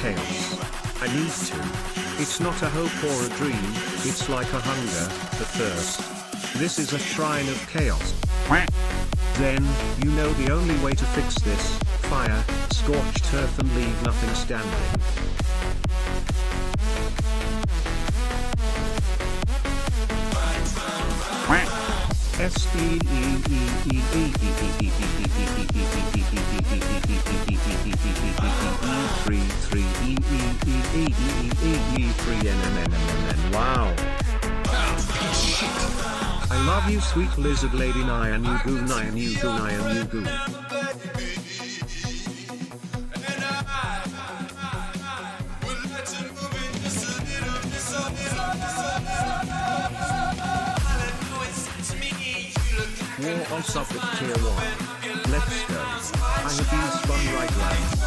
chaos. I need to. It's not a hope or a dream, it's like a hunger, a thirst. This is a shrine of chaos. Then, you know the only way to fix this, fire, scorched earth and leave nothing standing. Wow. I love you sweet lizard lady Nyan Yugu Nyan Yugu Nyan Yugu. War on Suffolk Tier 1. Let's go. I have been spun right round.